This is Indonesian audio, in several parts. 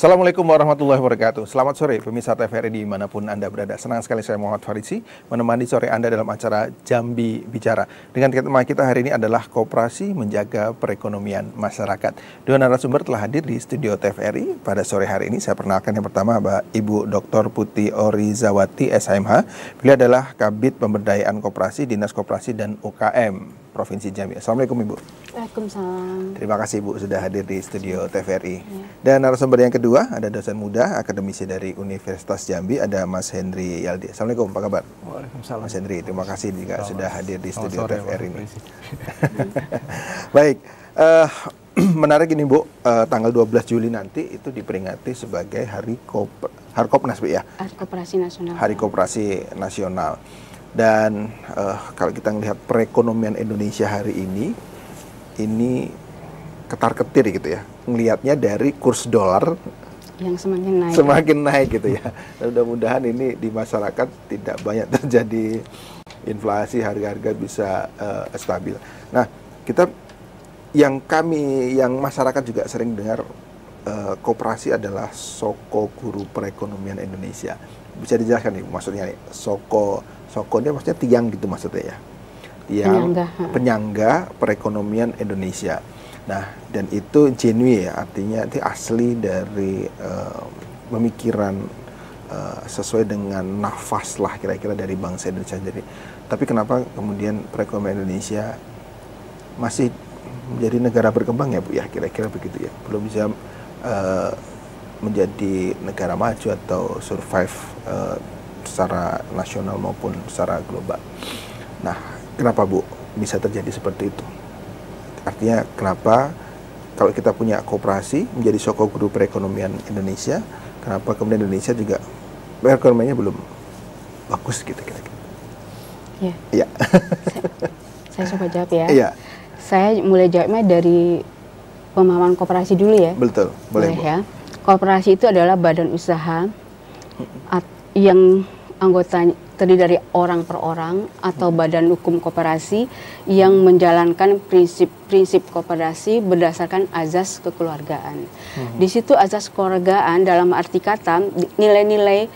Assalamualaikum warahmatullahi wabarakatuh. Selamat sore pemirsa TVRI di mana pun Anda berada. Senang sekali saya Muhammad Farisi menemani sore Anda dalam acara Jambi Bicara. Dengan tema kita hari ini adalah Kooperasi Menjaga Perekonomian Masyarakat. Dua narasumber telah hadir di studio TVRI pada sore hari ini. Saya perkenalkan yang pertama Mbak Ibu Dr. Putih Orizawati SHMH. Beliau adalah Kabit Pemberdayaan Kooperasi Dinas Kooperasi dan UKM Provinsi Jambi. Assalamualaikum Ibu. Waalaikumsalam. Terima kasih Ibu sudah hadir di studio TVRI. Ya. Dan narasumber yang kedua ada dosen muda akademisi dari Universitas Jambi ada Mas Hendri Yaldi. Assalamualaikum, apa kabar? Waalaikumsalam. Mas Hendri, terima kasih juga Selamat. sudah hadir di studio sore, TVRI ini. Baik, uh, menarik ini Bu, uh, tanggal 12 Juli nanti itu diperingati sebagai Hari Kop Harkopnas Bu ya. Hari Koperasi Nasional. Hari Koperasi Nasional. Dan uh, kalau kita melihat perekonomian Indonesia hari ini, ini ketar ketir gitu ya. Melihatnya dari kurs dolar yang semakin naik. Semakin naik gitu ya. Mudah-mudahan ini di masyarakat tidak banyak terjadi inflasi, harga-harga bisa uh, stabil. Nah, kita yang kami yang masyarakat juga sering dengar uh, koperasi adalah Soko Guru Perekonomian Indonesia. Bisa dijelaskan nih maksudnya nih Soko Soko ini maksudnya tiang gitu maksudnya ya. Tiang penyangga, penyangga perekonomian Indonesia. Nah, dan itu genuine ya, artinya itu asli dari uh, pemikiran uh, sesuai dengan nafas lah kira-kira dari bangsa Indonesia sendiri. Tapi kenapa kemudian perekonomian Indonesia masih menjadi negara berkembang ya Bu ya, kira-kira begitu ya. Belum bisa uh, menjadi negara maju atau survive uh, secara nasional maupun secara global. Nah, kenapa Bu bisa terjadi seperti itu? Artinya kenapa kalau kita punya kooperasi menjadi soko guru perekonomian Indonesia, kenapa kemudian Indonesia juga perekonomiannya belum bagus gitu kira-kira? Iya. Iya. saya, saya coba jawab ya. Iya. Saya mulai jawabnya dari pemahaman kooperasi dulu ya. Betul, boleh, boleh ya. Kooperasi itu adalah badan usaha yang anggotanya terdiri dari orang per orang atau badan hukum koperasi yang menjalankan prinsip-prinsip koperasi berdasarkan azas kekeluargaan. Hmm. Di situ azas kekeluargaan dalam arti kata nilai-nilai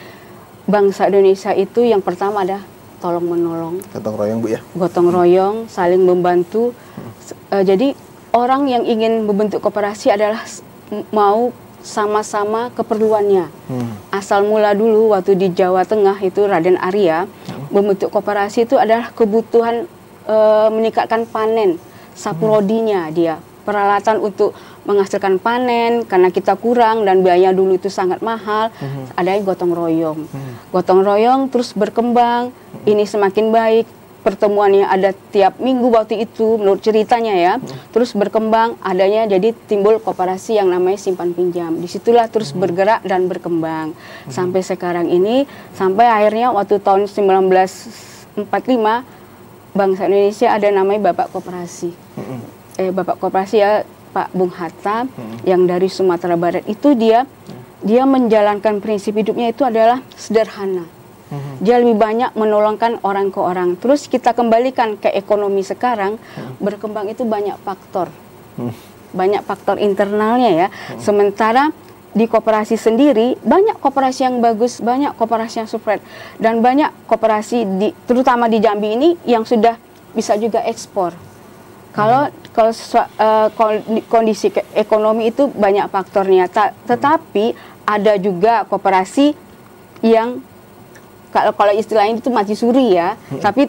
bangsa Indonesia itu yang pertama ada tolong menolong, gotong royong bu ya, gotong royong, saling membantu. Hmm. Uh, jadi orang yang ingin membentuk koperasi adalah mau sama-sama keperluannya. Hmm. Asal mula dulu waktu di Jawa Tengah itu Raden Arya hmm. membentuk koperasi itu adalah kebutuhan e, meningkatkan panen sapurodinya hmm. dia peralatan untuk menghasilkan panen karena kita kurang dan biaya dulu itu sangat mahal hmm. ada yang gotong royong hmm. gotong royong terus berkembang hmm. ini semakin baik pertemuan yang ada tiap minggu waktu itu menurut ceritanya ya hmm. terus berkembang adanya jadi timbul kooperasi yang namanya simpan pinjam di situlah terus hmm. bergerak dan berkembang hmm. sampai sekarang ini sampai akhirnya waktu tahun 1945 bangsa Indonesia ada namanya Bapak Kooperasi hmm. eh Bapak Kooperasi ya Pak Bung Hatta hmm. yang dari Sumatera Barat itu dia hmm. dia menjalankan prinsip hidupnya itu adalah sederhana hmm. dia lebih banyak menolongkan orang ke orang. Terus kita kembalikan ke ekonomi sekarang, hmm. berkembang itu banyak faktor, hmm. banyak faktor internalnya ya. Hmm. Sementara di koperasi sendiri banyak koperasi yang bagus, banyak koperasi yang super dan banyak koperasi di terutama di Jambi ini yang sudah bisa juga ekspor. Kalau kalau uh, kondisi ekonomi itu banyak faktornya, Ta tetapi ada juga koperasi yang kalau kalau istilahnya itu mati suri ya. Hmm. Tapi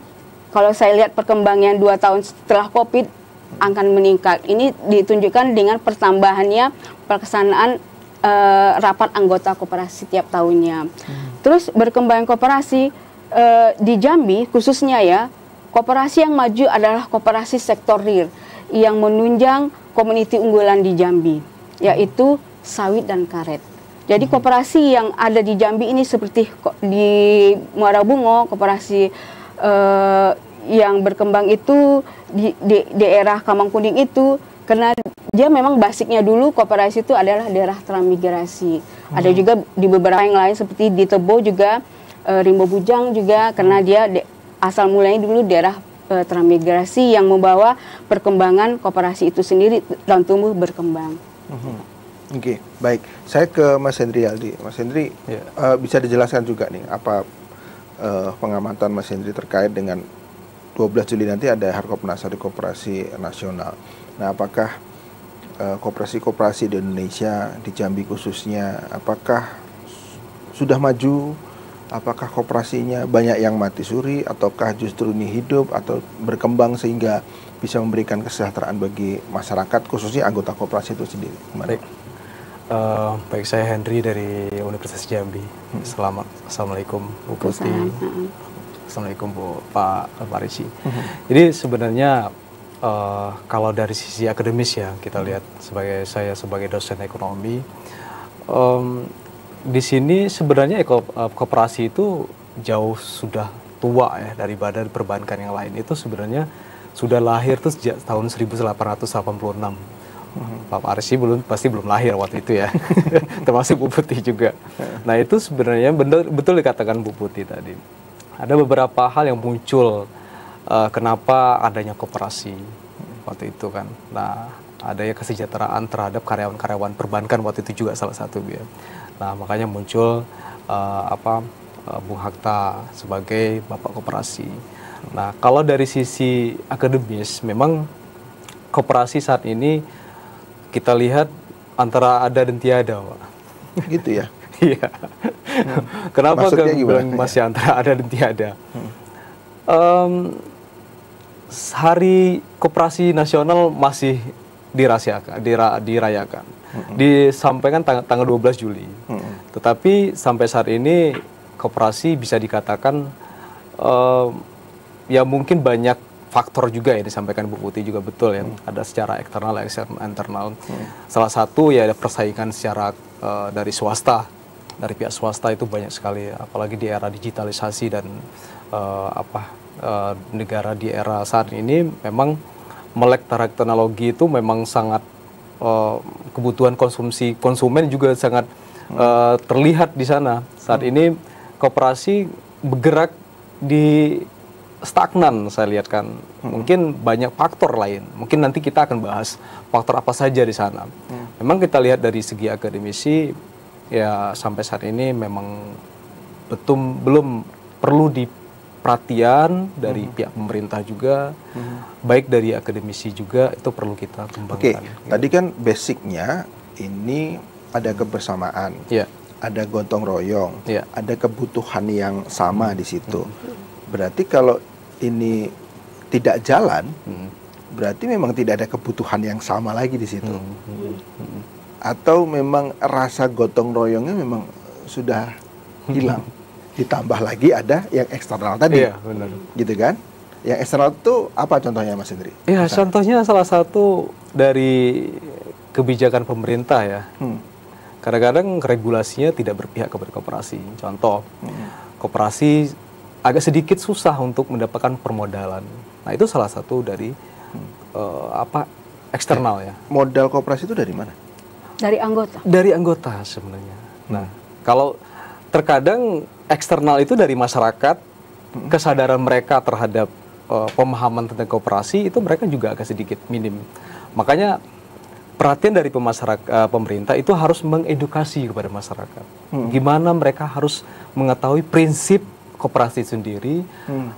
kalau saya lihat perkembangan dua tahun setelah COVID akan meningkat. Ini ditunjukkan dengan pertambahannya pelaksanaan uh, rapat anggota koperasi tiap tahunnya. Hmm. Terus berkembang koperasi uh, di Jambi khususnya ya, koperasi yang maju adalah koperasi sektor real yang menunjang komuniti unggulan di Jambi, yaitu sawit dan karet. Jadi kooperasi yang ada di Jambi ini seperti di Muara Bungo, kooperasi uh, yang berkembang itu di, di daerah Kamang Kuning itu karena dia memang basicnya dulu kooperasi itu adalah daerah transmigrasi. Hmm. Ada juga di beberapa yang lain seperti di Tebo juga uh, Rimbo Bujang juga karena dia de, asal mulanya dulu daerah uh, transmigrasi yang membawa perkembangan kooperasi itu sendiri dan tumbuh berkembang. Hmm. Oke, baik. Saya ke Mas Hendri Aldi. Mas Hendri, Ya. eh, bisa dijelaskan juga nih apa eh, pengamatan Mas Hendri terkait dengan 12 Juli nanti ada Harkopnas Hari Koperasi Nasional. Nah, apakah eh, koperasi-koperasi di Indonesia, di Jambi khususnya, apakah sudah maju? Apakah koperasinya banyak yang mati suri, ataukah justru ini hidup atau berkembang sehingga bisa memberikan kesejahteraan bagi masyarakat, khususnya anggota koperasi itu sendiri? Gimana? Baik. Eh, baik saya Henry dari Universitas Jambi. Selamat Assalamualaikum Bu Putih. Heeh. Assalamualaikum Bu Pak Parisi. Jadi sebenarnya eh, kalau dari sisi akademis ya kita lihat sebagai saya sebagai dosen ekonomi em, di sini sebenarnya eko, eh, koperasi itu jauh sudah tua ya daripada perbankan yang lain itu sebenarnya sudah lahir tuh sejak tahun 1886. Pak Parsi belum pasti belum lahir waktu itu ya, termasuk Bu Putih juga. Nah itu sebenarnya benar betul dikatakan Bu Putih tadi. Ada beberapa hal yang muncul eh, kenapa adanya koperasi waktu itu kan. Nah adanya kesejahteraan terhadap karyawan-karyawan perbankan waktu itu juga salah satu ya. Nah makanya muncul eh, apa eh, Bung Hakta sebagai bapak koperasi. Nah kalau dari sisi akademis memang koperasi saat ini kita lihat antara ada dan tiada, Pak. Gitu ya. Iya. Kenapa Maksudnya kan gimana? bilang masih antara ada dan tiada? Em, hari Koperasi Nasional masih dirahasiakan, dira- dirayakan, disampaikan tang- tanggal 12 Juli. Tetapi sampai saat ini koperasi bisa dikatakan em, ya mungkin banyak faktor juga yang disampaikan Bu Putih juga betul ya. Ada secara eksternal, internal. Salah satu ya ada persaingan secara eh, dari swasta, dari pihak swasta itu banyak sekali, apalagi di era digitalisasi dan eh, apa eh, negara di era saat ini memang melek terhadap teknologi itu memang sangat eh, kebutuhan konsumsi konsumen juga sangat eh, terlihat di sana. Saat ini koperasi bergerak di stagnan saya lihat kan. Mungkin banyak faktor lain. Mungkin nanti kita akan bahas faktor apa saja di sana. Memang kita lihat dari segi akademisi ya sampai saat ini memang betul belum perlu di perhatian dari pihak pemerintah juga. Baik dari akademisi juga itu perlu kita Oke, kembangkan tadi kan basicnya ini ada kebersamaan, ya. ada gotong royong, Iya. ada kebutuhan yang sama di situ. Berarti kalau ini tidak jalan, Hmm. berarti memang tidak ada kebutuhan yang sama lagi di situ. Hmm, hmm, hmm. Atau memang rasa gotong royongnya memang sudah hilang. Ditambah lagi ada yang eksternal tadi, iya benar gitu kan? Yang eksternal itu apa contohnya Mas Hendri? Ya, contohnya salah satu dari kebijakan pemerintah ya. Hmm. Kadang-kadang regulasinya tidak berpihak kepada koperasi. Contoh, Hmm. koperasi agak sedikit susah untuk mendapatkan permodalan. Nah, itu salah satu dari eh, apa eksternal ya. Modal koperasi itu dari mana? Dari anggota. Dari anggota sebenarnya. Nah, kalau terkadang eksternal itu dari masyarakat, kesadaran mereka terhadap eh, pemahaman tentang koperasi itu mereka juga agak sedikit minim. Makanya perhatian dari pemasyarakat, eh, pemerintah itu harus mengedukasi kepada masyarakat. Gimana mereka harus mengetahui prinsip koperasi sendiri,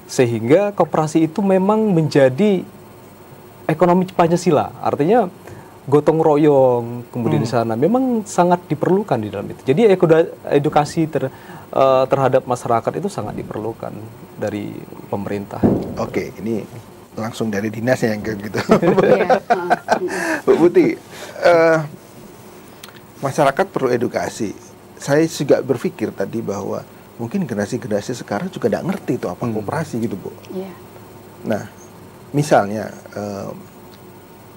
sehingga koperasi itu memang menjadi ekonomi Pancasila. Artinya gotong royong kemudian di sana memang sangat diperlukan di dalam itu. Jadi edu- edukasi ter- eh, terhadap masyarakat itu sangat diperlukan dari pemerintah. Oke, ini langsung dari dinasnya yang kayak gitu. Iya. Bu Putih, eh, masyarakat perlu edukasi. Saya juga berpikir tadi bahwa mungkin generasi-generasi sekarang juga tidak ngerti itu apa koperasi gitu, Bu. Iya. Nah, misalnya eh,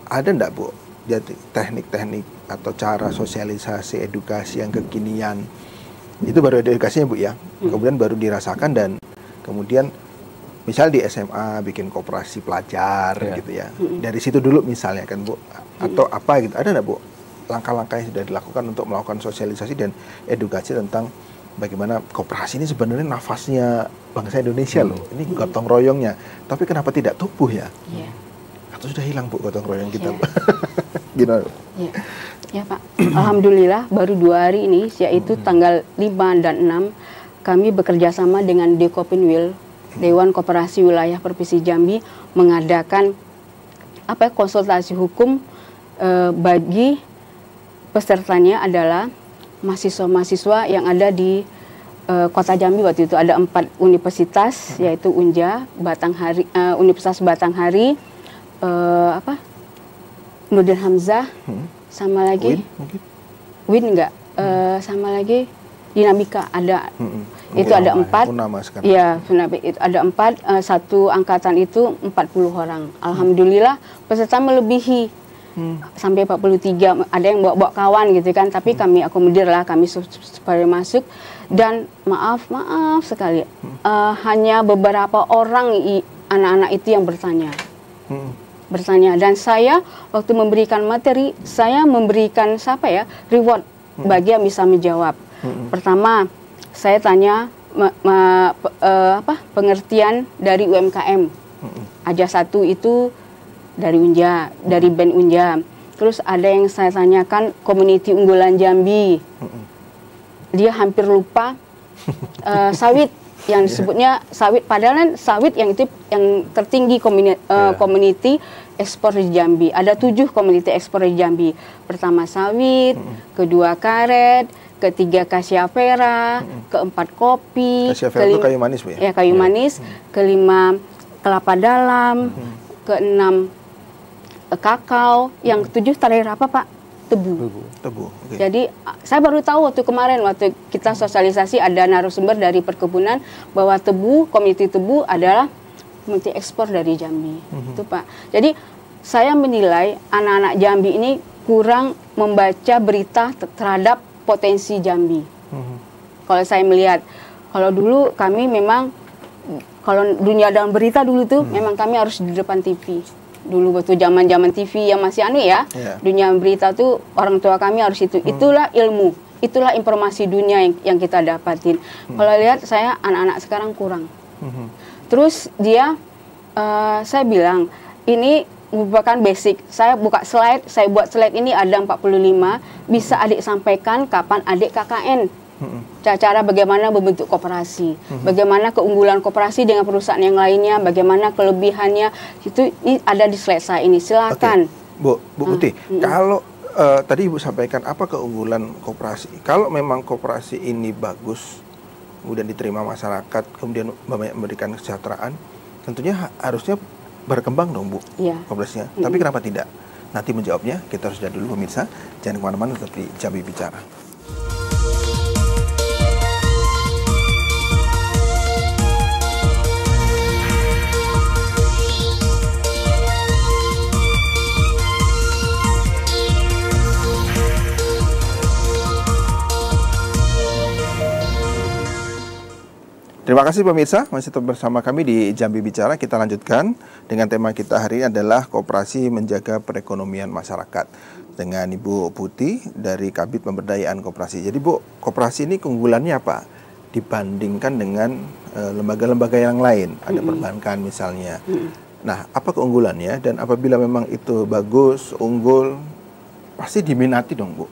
ada enggak Bu jadi teknik-teknik atau cara sosialisasi edukasi yang kekinian itu baru ada edukasinya Bu ya. Kemudian baru dirasakan dan kemudian misal di SMA bikin koperasi pelajar Iya. gitu ya. Dari situ dulu misalnya kan Bu atau apa gitu. Ada enggak Bu langkah-langkah yang sudah dilakukan untuk melakukan sosialisasi dan edukasi tentang bagaimana koperasi ini sebenarnya nafasnya bangsa Indonesia loh. Ini gotong royongnya. Tapi kenapa tidak tumbuh ya? Iya. Atau sudah hilang Bu gotong royong kita, Iya. Gimana? Bu? Iya. Ya Pak, Alhamdulillah baru dua hari ini, yaitu tanggal 5 dan 6, kami bekerja sama dengan Dekopinwil, Dewan Koperasi Wilayah Provinsi Jambi, mengadakan apa ya, konsultasi hukum eh, bagi pesertanya adalah mahasiswa-mahasiswa yang ada di eh, Kota Jambi waktu itu. Ada empat universitas yaitu Unja, Batanghari, eh, Universitas Batanghari, eh, apa? Nurdin Hamzah, sama lagi? Win mungkin? Win enggak, Eh, sama lagi? Dinamika ada. Mm-mm. itu ada empat. Purnama sekarang. Iya, Sunabi itu ada empat, eh, satu angkatan itu 40 orang. Alhamdulillah peserta melebihi Hmm. sampai 43. Ada yang bawa-bawa kawan gitu kan, tapi kami akomodir lah, kami su- su- supaya masuk. Dan maaf, maaf sekali, eh, hanya beberapa orang anak-anak itu yang bertanya Mm-mm. bertanya dan saya waktu memberikan materi saya memberikan siapa ya reward bagi yang bisa menjawab pertama saya tanya me- pe- eh, apa pengertian dari UMKM aja satu itu dari Unja dari band Unja. Terus ada yang saya tanyakan community unggulan Jambi. Dia hampir lupa eh, sawit yang disebutnya sawit. Padahal kan sawit yang itu yang tertinggi community, Ya. community ekspor di Jambi. Ada tujuh community ekspor di Jambi. Pertama sawit kedua karet ketiga kasiapera keempat kopi Kasiapera itu kelim- kayu manis, Bu, ya? ya kayu manis kelima kelapa dalam keenam eh, kakao yang ketujuh terakhir apa pak tebu. Tebu. Oke. Jadi saya baru tahu waktu kemarin waktu kita sosialisasi ada narasumber dari perkebunan bahwa tebu, komite tebu adalah komite ekspor dari Jambi. Itu Pak. Jadi saya menilai anak-anak Jambi ini kurang membaca berita te- terhadap potensi Jambi. Mhm. Kalau saya melihat, kalau dulu kami memang kalau dunia dalam berita dulu tuh memang kami harus di depan TV. Dulu waktu zaman-zaman TV yang masih anu ya, Iya. dunia berita tuh orang tua kami harus itu. Itulah ilmu, itulah informasi dunia yang, yang kita dapatin. Kalau lihat saya anak-anak sekarang kurang. Mhm. Terus dia, eh, saya bilang ini merupakan basic. Saya buka slide, saya buat slide ini ada 45. Bisa adik sampaikan kapan adik KKN. Mhm. Cara bagaimana membentuk koperasi, bagaimana keunggulan koperasi dengan perusahaan yang lainnya, bagaimana kelebihannya itu ini ada di slide saya ini. Silakan. Bu, Bu Putih, kalau eh, tadi Ibu sampaikan apa keunggulan koperasi? Kalau memang koperasi ini bagus, kemudian diterima masyarakat, kemudian memberikan kesejahteraan, tentunya ha- harusnya berkembang dong Bu Iya. koperasinya. Tapi kenapa tidak? Nanti menjawabnya kita harus jeda dulu pemirsa. Jangan ke mana-mana tetap di Jambi Bicara. Terima kasih pemirsa, masih tetap bersama kami di Jambi Bicara. Kita lanjutkan dengan tema kita hari ini adalah kooperasi menjaga perekonomian masyarakat dengan Ibu Putih dari Kabit Pemberdayaan Kooperasi. Jadi Bu, kooperasi ini keunggulannya apa dibandingkan dengan eh, lembaga-lembaga yang lain? Ada perbankan misalnya. Nah, apa keunggulannya dan apabila memang itu bagus, unggul, pasti diminati dong Bu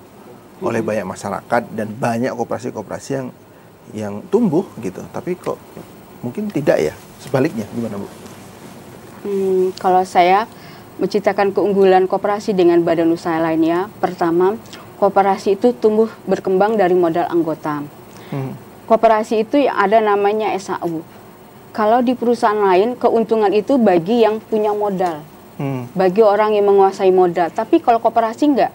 oleh banyak masyarakat dan banyak kooperasi-kooperasi yang yang tumbuh gitu. Tapi kok mungkin tidak ya? Sebaliknya gimana Bu? Hmm, kalau saya menciptakan keunggulan koperasi dengan badan usaha lainnya, pertama, koperasi itu tumbuh berkembang dari modal anggota. Hmm. Koperasi itu yang ada namanya SAU. Kalau di perusahaan lain, keuntungan itu bagi yang punya modal, Hmm. bagi orang yang menguasai modal. Tapi kalau koperasi enggak,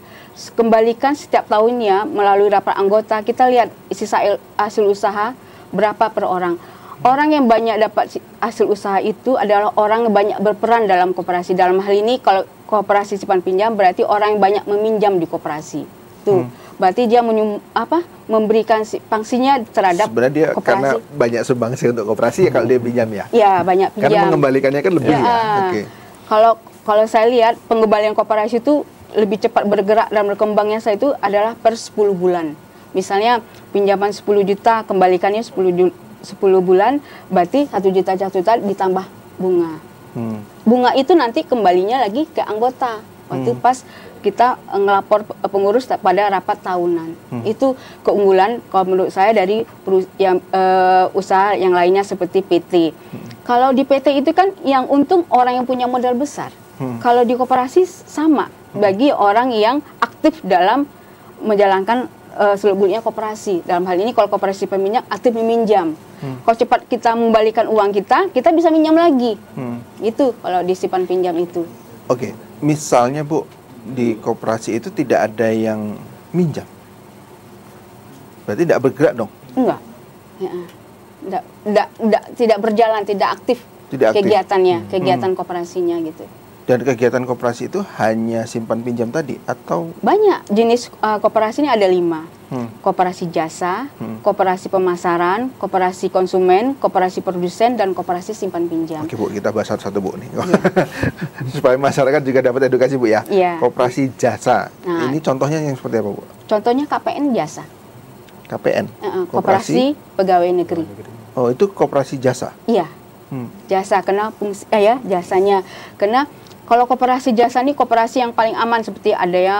kembalikan setiap tahunnya melalui rapat anggota, kita lihat sisa il- hasil usaha berapa per orang. Orang yang banyak dapat si- hasil usaha itu adalah orang yang banyak berperan dalam koperasi. Dalam hal ini kalau koperasi simpan pinjam berarti orang yang banyak meminjam di koperasi. Tuh, berarti dia menyum, apa memberikan si, pangsinya terhadap Sebenarnya dia karena koperasi. banyak sumbangsi untuk kooperasi ya kalau dia pinjam ya. Ya, banyak pinjam. Karena mengembalikannya kan lebih ya. Ya, Oke. Kalau kalau saya lihat pengembalian koperasi itu lebih cepat bergerak dan berkembangnya saya itu adalah per 10 bulan. Misalnya pinjaman 10 juta kembalikannya 10 ju- 10 bulan berarti 1 juta 1 juta ditambah bunga. Hmm. Bunga itu nanti kembalinya lagi ke anggota. waktu pas kita eh, ngelapor pe- pengurus pada rapat tahunan. Itu keunggulan kalau menurut saya dari yang eh, usaha yang lainnya seperti PT. Kalau di PT itu kan yang untung orang yang punya modal besar. Kalau di koperasi sama bagi orang yang aktif dalam menjalankan eh, selebihnya koperasi. Dalam hal ini kalau koperasi peminjam aktif meminjam. Kalau cepat kita membalikan uang kita, kita bisa minjam lagi. Hmm. Itu kalau di simpan pinjam itu. Oke, misalnya Bu di koperasi itu tidak ada yang minjam, berarti tidak bergerak dong. Enggak. Ya. Enggak, enggak, enggak, tidak berjalan, tidak aktif, Tidak aktif. kegiatannya, kegiatan koperasinya gitu. Dan kegiatan koperasi itu hanya simpan pinjam tadi atau Banyak jenis uh, koperasi ini ada lima. Hmm. Koperasi jasa, Hmm. koperasi pemasaran, koperasi konsumen, koperasi produsen, dan koperasi simpan pinjam. Oke Bu, kita bahas satu-satu Bu nih. Supaya masyarakat juga dapat edukasi Bu ya. Iya. Koperasi jasa. Nah. Ini contohnya yang seperti apa Bu? Contohnya KPN jasa, KPN. Uh, uh, koperasi pegawai negeri. Oh, itu koperasi jasa. Iya, Hmm. jasa kena fungsi eh ya jasanya kena kalau koperasi jasa ini koperasi yang paling aman seperti ada ya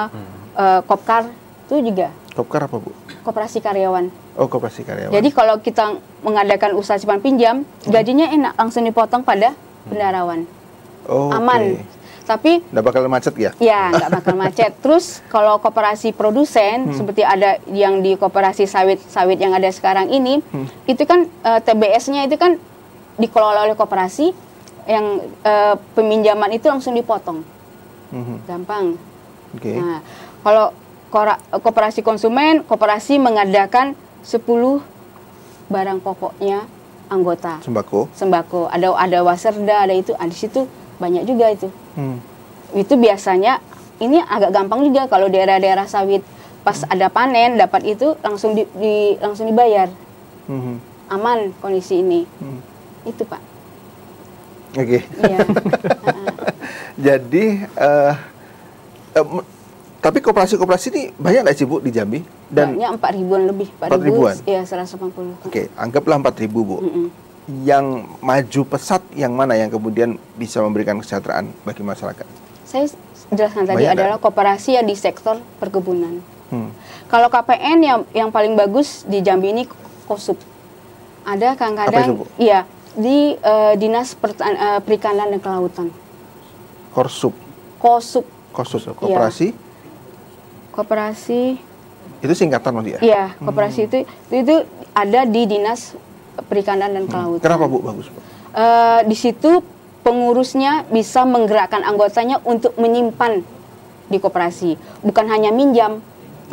eh, Kopkar itu juga Kopkar apa Bu? koperasi karyawan. Oh, koperasi karyawan. Jadi kalau kita mengadakan usaha simpan pinjam, gajinya enak langsung dipotong pada bendarawan. oh, Aman. oke. Tapi Nggak bakal macet ya? ya nggak bakal macet. Terus kalau koperasi produsen seperti ada yang di koperasi sawit sawit yang ada sekarang ini, itu kan eh, TBS-nya itu kan dikelola oleh koperasi yang eh, peminjaman itu langsung dipotong, Mhm. gampang. Oke. Nah, kalau koperasi konsumen, koperasi mengadakan 10 barang pokoknya anggota Sembako. sembako. Ada ada waserda, ada itu, ada di situ banyak juga itu. Hmm. Itu biasanya ini agak gampang juga kalau daerah-daerah sawit pas ada panen dapat itu langsung di, di- langsung dibayar. Mhm. Aman kondisi ini. Hmm. Itu, Pak. Oke. Iya. Jadi eh eh, m- tapi koperasi-koperasi ini banyak nggak sih Bu di Jambi? Dan Banyak 4 ribuan lebih, 4 ribuan? Iya, 180. Oke, anggaplah 4000 Bu. Mm-mm. Yang maju pesat yang mana yang kemudian bisa memberikan kesejahteraan bagi masyarakat? Saya jelaskan tadi Banyak adalah koperasi yang di sektor perkebunan. Hmm. Kalau KPN yang yang paling bagus di Jambi ini Kosup. Ada kadang-kadang iya di eh, Dinas Pertan- eh, Perikanan dan Kelautan. Korsup, Kosup Kosup, Iya. koperasi koperasi itu singkatan maksudnya? iya koperasi itu, itu itu ada di Dinas Perikanan dan Kelautan. Hmm. Kenapa Bu bagus Bu? Eh, di situ pengurusnya bisa menggerakkan anggotanya untuk menyimpan di koperasi, bukan hanya minjam,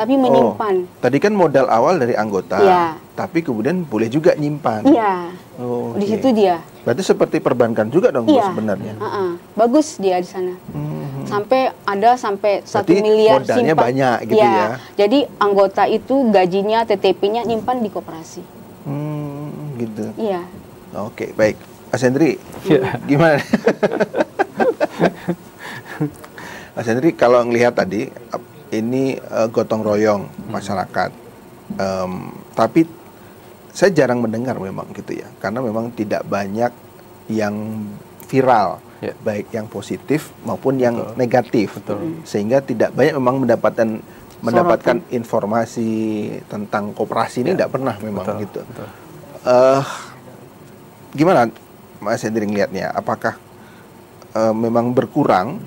tapi menyimpan. Oh, tadi kan modal awal dari anggota, Iya. tapi kemudian boleh juga nyimpan. Iya, Oh, di oke. situ dia. Berarti seperti perbankan juga dong Iya, sebenarnya. Heeh, bagus dia di sana. Mhm. Sampai ada sampai satu miliar modalnya simpan. banyak gitu Iya, ya. Jadi anggota itu gajinya TTP-nya nyimpan di koperasi. Hmm, gitu. Iya. Oke, baik. Mas Hendri, Iya. gimana? Mas Hendri, kalau ngelihat tadi, ini eh, gotong royong masyarakat. Em, tapi saya jarang mendengar memang gitu ya, karena memang tidak banyak yang viral, Ya. baik yang positif maupun yang Betul. negatif, Betul. sehingga tidak banyak memang mendapatkan mendapatkan informasi tentang koperasi ini Ya. tidak pernah memang Betul, gitu. betul. Eh, gimana Mas Hendri ngelihatnya? Apakah eh, memang berkurang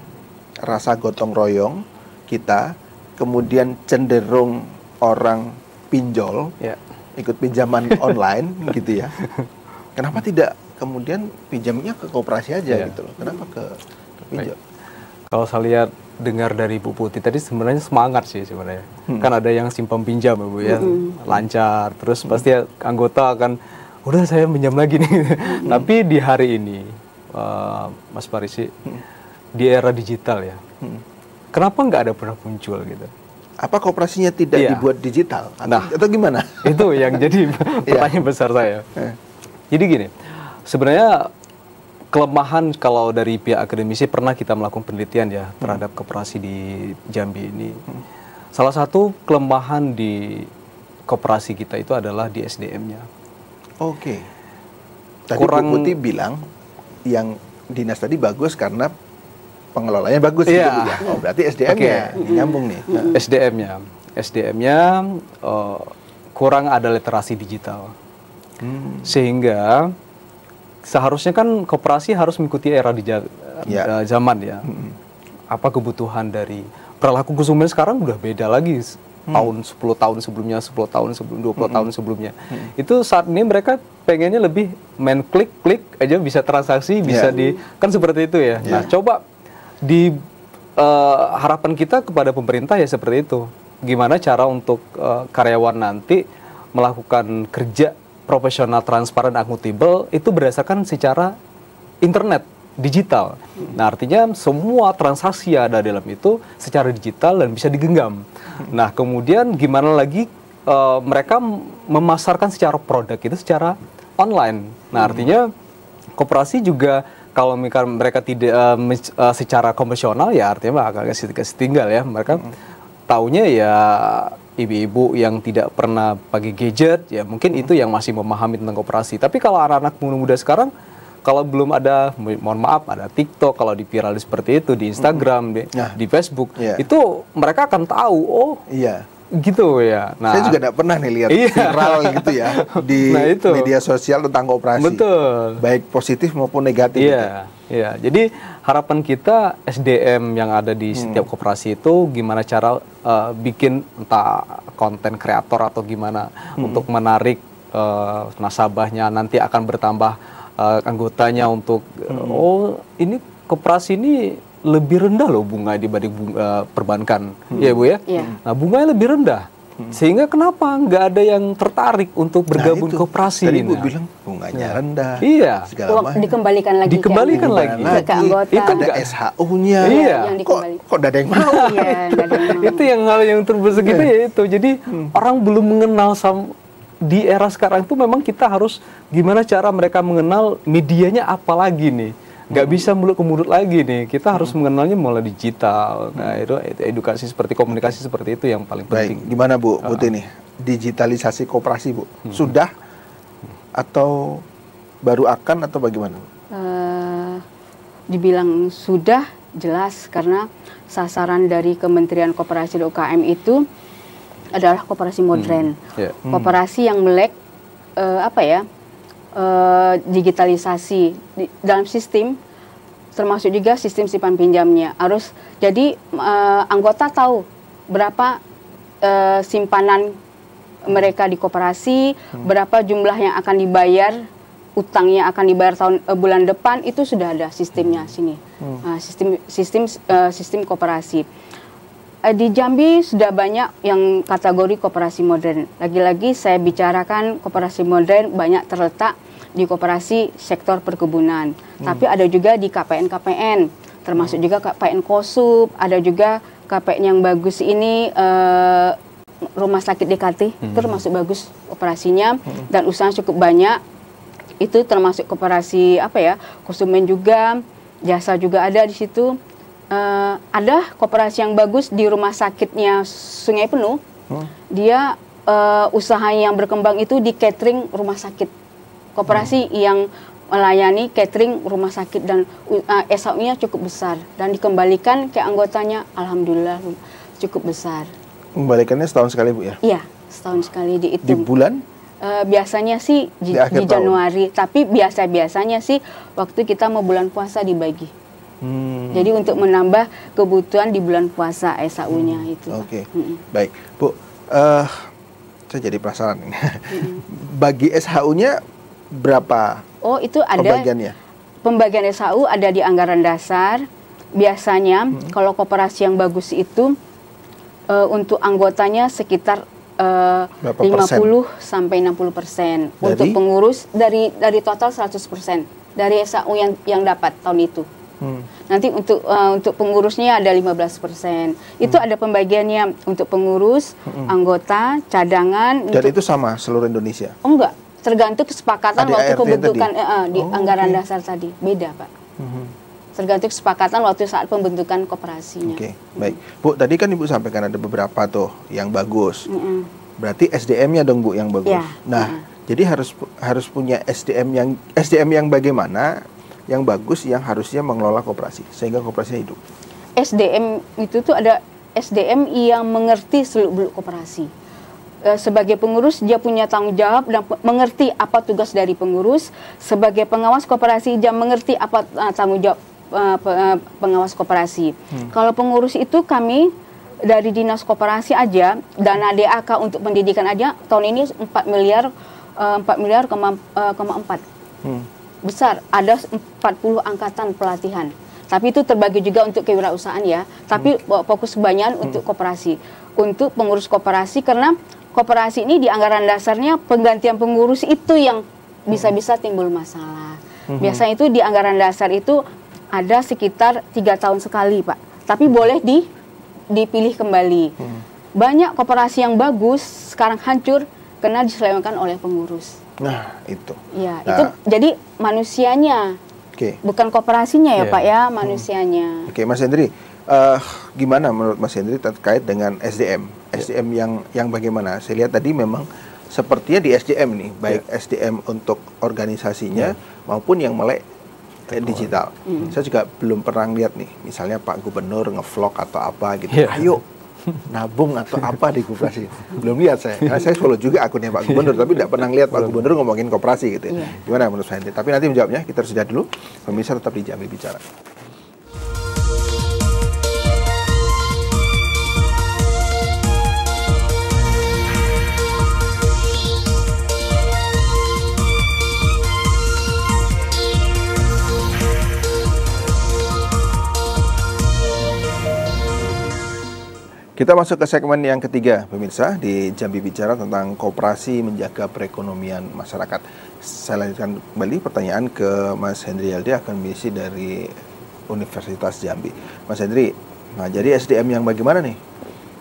rasa gotong royong kita, kemudian cenderung orang pinjol, Ya. ikut pinjaman online gitu ya? Kenapa tidak kemudian pinjamnya ke koperasi aja Ya. gitu loh? Kenapa ke, ke pinjol? Kalau saya lihat dengar dari Bu Putih tadi sebenarnya semangat sih sebenarnya. Kan ada yang simpan pinjam ya Bu ya, lancar. Terus pasti anggota akan udah saya pinjam lagi nih. Tapi di hari ini eh, Mas Parisi di era digital ya. Kenapa nggak ada pernah muncul gitu? Apa koperasinya tidak Iya. dibuat digital? Atau, Nah. atau gimana? Itu yang jadi pertanyaan besar saya. Eh. Jadi gini, sebenarnya kelemahan kalau dari pihak akademisi pernah kita melakukan penelitian ya terhadap koperasi di Jambi ini. Salah satu kelemahan di koperasi kita itu adalah di SDM-nya. Oke. Tadi Kurang- Bu Putih bilang yang dinas tadi bagus karena pengelolanya bagus gitu Iya. Bu, ya. Oh, berarti SDM-nya nyambung nih. Nah, SDM-nya, SDM-nya eh, kurang ada literasi digital, Hmm. sehingga seharusnya kan koperasi harus mengikuti era di ja- Ya. eh, zaman ya. Apa kebutuhan dari perilaku konsumen sekarang udah beda lagi s- tahun 10 tahun sebelumnya, 10 tahun sebelum 20 tahun sebelumnya. Itu saat ini mereka pengennya lebih main klik-klik aja bisa transaksi, bisa Ya. di kan seperti itu ya. Nah, coba di eh, harapan kita kepada pemerintah ya seperti itu. Gimana cara untuk eh, karyawan nanti melakukan kerja profesional, transparan, akuntabel itu berdasarkan secara internet digital. Nah, artinya semua transaksi yang ada dalam itu secara digital dan bisa digenggam. Nah, kemudian gimana lagi eh, mereka memasarkan secara produk itu secara online. Nah, artinya koperasi juga kalau mereka, mereka tidak eh, secara konvensional ya artinya agak kasih tinggal ya. Mereka taunya ya ibu-ibu yang tidak pernah pakai gadget ya mungkin itu yang masih memahami tentang koperasi. Tapi kalau anak-anak muda-muda sekarang kalau belum ada mo- mohon maaf ada TikTok kalau diviral seperti itu di Instagram di, Nah. di Facebook Iya. itu mereka akan tahu oh Iya. Gitu ya. Nah, Saya juga tidak pernah nih lihat Iya. viral gitu ya di Nah, itu. media sosial tentang kooperasi. Betul. Baik positif maupun negatif. gitu. Iya, iya. Jadi harapan kita SDM yang ada di setiap koperasi itu gimana cara uh, bikin entah konten kreator atau gimana untuk menarik uh, nasabahnya nanti akan bertambah uh, anggotanya untuk oh ini koperasi ini lebih rendah loh bunga dibanding bunga, uh, perbankan, ya bu ya. Iya. Nah bunganya lebih rendah. Sehingga kenapa nggak ada yang tertarik untuk bergabung Nah, itu. koperasi? Tadi Bu Nah. bilang bunganya rendah. Iya. Segala Uang macam. dikembalikan lagi Dikembalikan ke- lagi. ke, ke anggota. Itu ada. SHU-nya. Iya. Yang Kok dikembalikan. kok ada yang mau? Iya, nggak ada yang mau. itu yang hal yang terbesar kita ya itu jadi orang belum mengenal sam di era sekarang itu memang kita harus gimana cara mereka mengenal medianya apa lagi nih nggak bisa mulut ke mulut lagi nih. Kita harus mengenalnya mulai digital. Nah itu, edukasi seperti komunikasi seperti itu yang paling Baik, penting. gimana Bu? Putih nih? Digitalisasi koperasi Bu. Sudah atau baru akan atau bagaimana? Bu? Eh, dibilang sudah jelas karena sasaran dari Kementerian Koperasi dan UKM itu adalah koperasi modern, ya. Koperasi yang melek eh, apa ya eh, digitalisasi di, dalam sistem termasuk juga sistem simpan pinjamnya harus jadi eh, anggota tahu berapa eh, simpanan mereka di koperasi, berapa jumlah yang akan dibayar, utangnya akan dibayar tahun eh, bulan depan itu sudah ada sistemnya sini. Nah, sistem sistem eh, sistem koperasi. Eh, di Jambi sudah banyak yang kategori koperasi modern. Lagi-lagi saya bicarakan koperasi modern banyak terletak di koperasi sektor perkebunan. Tapi ada juga di KPN-KPN, termasuk juga KPN Kosup, ada juga KPN yang bagus ini eh, rumah sakit DKT, itu termasuk bagus operasinya dan usaha cukup banyak. Itu termasuk koperasi apa ya? Konsumen juga, jasa juga ada di situ. Eh, ada koperasi yang bagus di rumah sakitnya Sungai Penuh. Dia eh, usaha yang berkembang itu di catering rumah sakit. Koperasi yang melayani catering rumah sakit dan uh, SAU-nya cukup besar dan dikembalikan ke anggotanya alhamdulillah cukup besar. Membalikannya setahun sekali Bu ya? Iya, setahun sekali Di dihitung. bulan Eh, biasanya sih di, Di di tahun. Januari, tapi biasa-biasanya sih waktu kita mau bulan puasa dibagi. Hmm, Jadi untuk menambah kebutuhan di bulan puasa SAU-nya itu. Oke, Mm-mm. baik Bu. eh saya jadi penasaran ini. Bagi SHU-nya berapa Oh, itu ada pembagiannya? pembagian SAU ada di anggaran dasar. Biasanya Hmm. kalau koperasi yang bagus itu eh, untuk anggotanya sekitar eh, Berapa 50 sampai 60 persen. Untuk pengurus dari dari total 100 persen dari SAU yang yang dapat tahun itu. Hmm. Nanti untuk eh, untuk pengurusnya ada 15 persen. Itu Hmm. ada pembagiannya untuk pengurus, anggota, cadangan. Dan untuk- itu sama seluruh Indonesia. Oh enggak, tergantung kesepakatan waktu pembentukan eh, eh, di Oh, anggaran oke. dasar tadi. Beda, Pak. Mhm. Tergantung kesepakatan waktu saat pembentukan koperasinya. Oke, baik. Bu, tadi kan Ibu sampaikan ada beberapa tuh yang bagus. Mm-mm. Berarti SDM-nya dong Bu yang bagus. Iya, Nah, jadi harus harus punya SDM yang SDM yang bagaimana yang bagus yang harusnya mengelola koperasi sehingga koperasinya hidup? SDM itu tuh ada SDM yang mengerti seluk-beluk koperasi. Eh, Sebagai pengurus dia punya tanggung jawab dan mengerti apa tugas dari pengurus. Sebagai pengawas koperasi dia mengerti apa eh, tanggung jawab eh, pe- pengawas koperasi. Kalau pengurus itu kami dari dinas koperasi aja dana DAK untuk pendidikan aja tahun ini 4 miliar eh, 4 miliar koma, koma 4 Hmm. Besar. Ada 40 angkatan pelatihan. Tapi itu terbagi juga untuk kewirausahaan ya. Tapi Hmm. fokus kebanyakan untuk koperasi untuk pengurus koperasi karena koperasi ini di anggaran dasarnya penggantian pengurus itu yang bisa-bisa timbul masalah. Hmm. biasanya itu di anggaran dasar itu ada sekitar tiga tahun sekali pak. Tapi boleh di dipilih kembali. Hmm. banyak koperasi yang bagus sekarang hancur karena diselewengkan oleh pengurus Nah, itu. Iya, Nah. itu jadi manusianya, Oke. bukan koperasinya ya Iya. Pak ya, manusianya. Oke, Mas Hendri, eh, gimana menurut Mas Hendri terkait dengan SDM? SDM yang yang bagaimana? Saya lihat tadi memang sepertinya di SDM nih, baik SDM untuk organisasinya maupun yang melek eh, digital. Saya juga belum pernah lihat nih, misalnya Pak Gubernur ngevlog atau apa gitu. Iya. Ayo nabung atau apa di koperasi. Belum lihat saya. Karena saya follow juga akunnya Pak Gubernur, tapi tidak pernah lihat Pak Gubernur ngomongin koperasi gitu. ya. Iya. Gimana menurut Hendri? Tapi nanti menjawabnya kita harus jeda dulu. Pemirsa tetap di Jambi Bicara. Kita masuk ke segmen yang ketiga, pemirsa, di Jambi Bicara tentang kooperasi menjaga perekonomian masyarakat. Saya lanjutkan kembali pertanyaan ke Mas Hendri Yaldi akan misi dari Universitas Jambi. Mas Hendri, nah jadi SDM yang bagaimana nih?